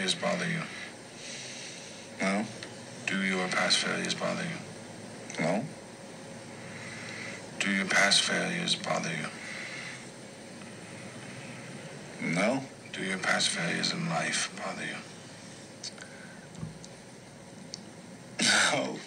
failures bother you? No. Do your past failures bother you? No. Do your past failures bother you? No. Do your past failures in life bother you? No.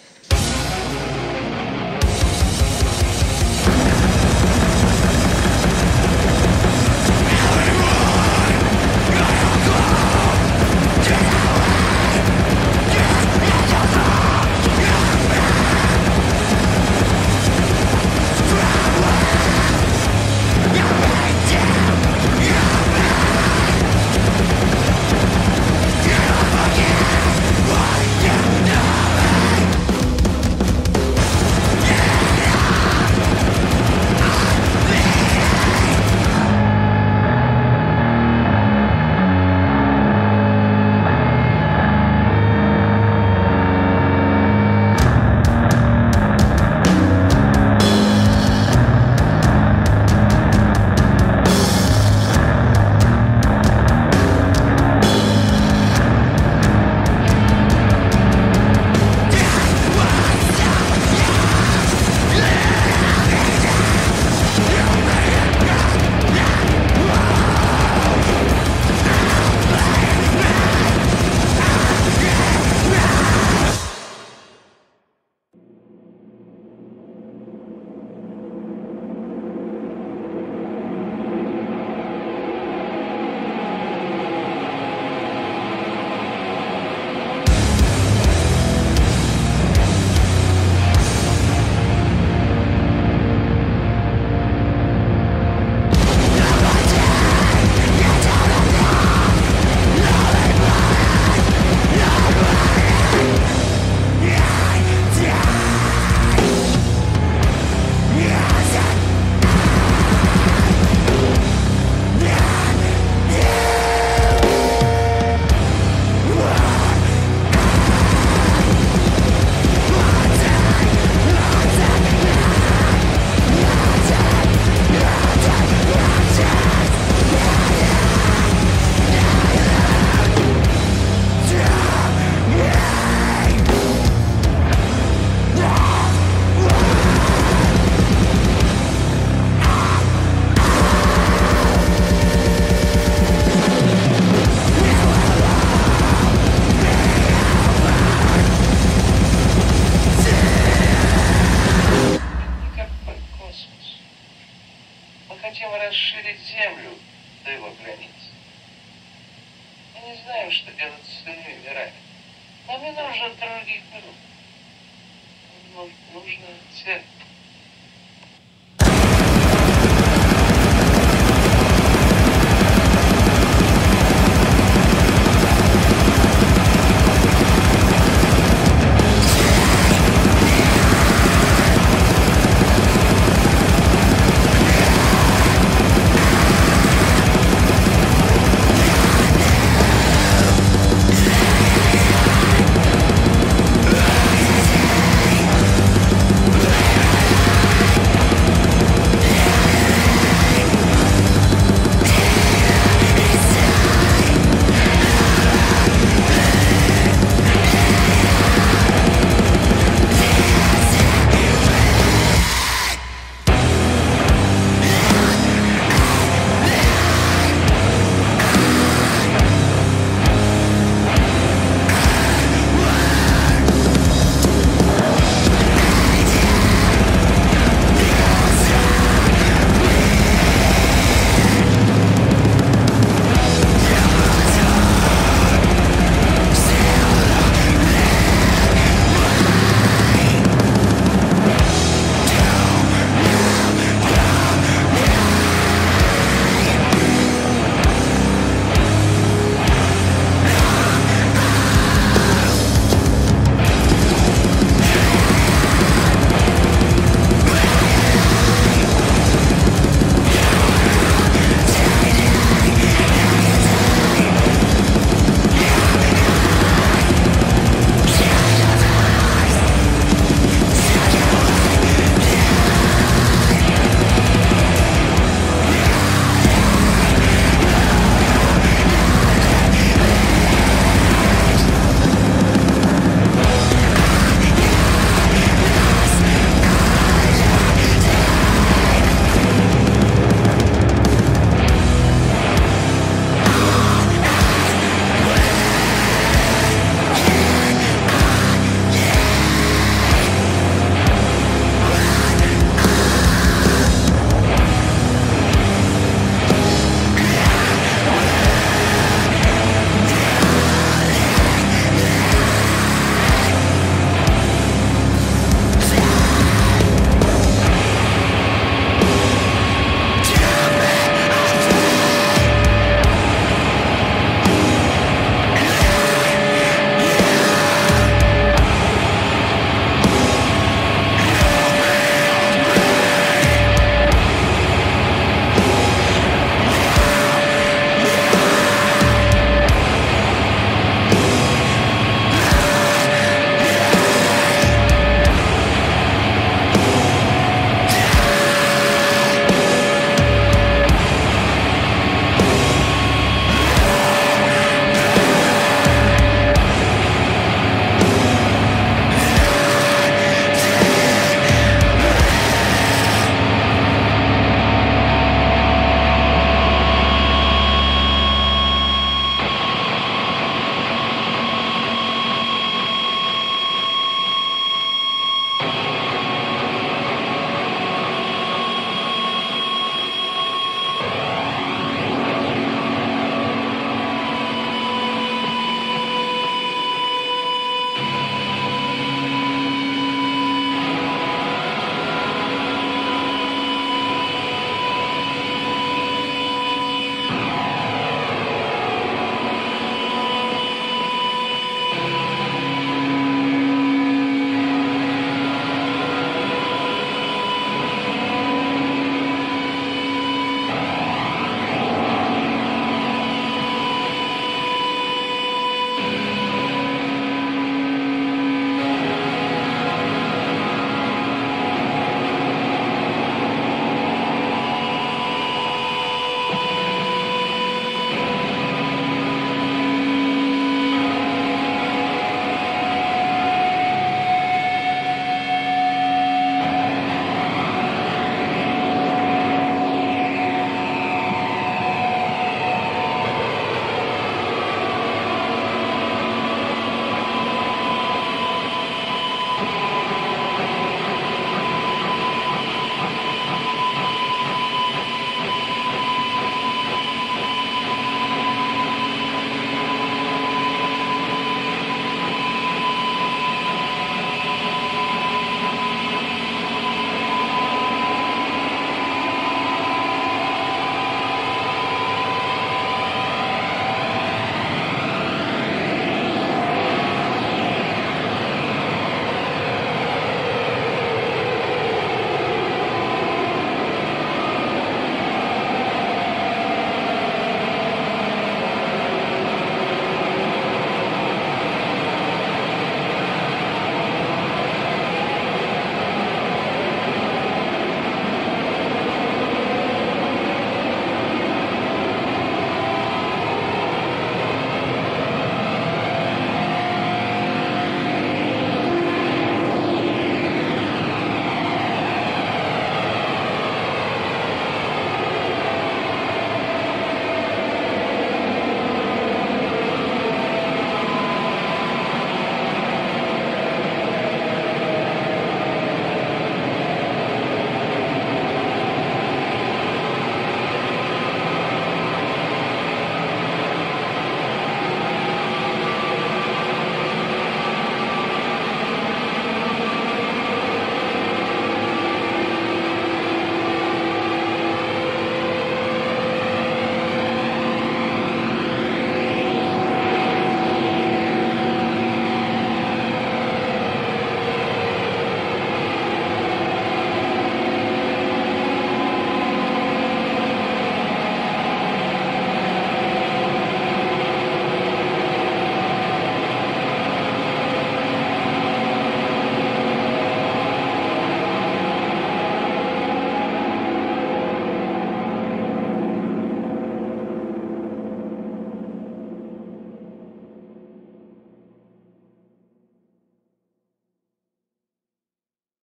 Хотим расширить Землю до его границ. Мы не знаем, что делать с иными мирами. Нам не нужен других миров. Нам нужно те